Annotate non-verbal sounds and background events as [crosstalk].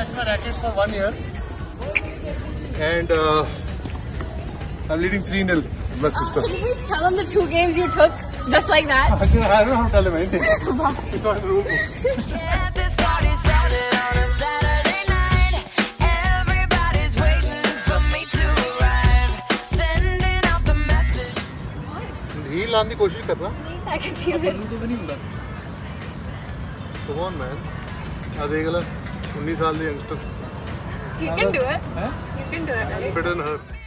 national racket for one year. And uh, I'm leading 3 0 with my sister. Uh, can you please tell them the two games you took just like that? [laughs] I don't know how to tell them anything. [laughs] it's on room. हील 19 साल the youngster. You can do it. Huh? You can do it. Right? Better than her.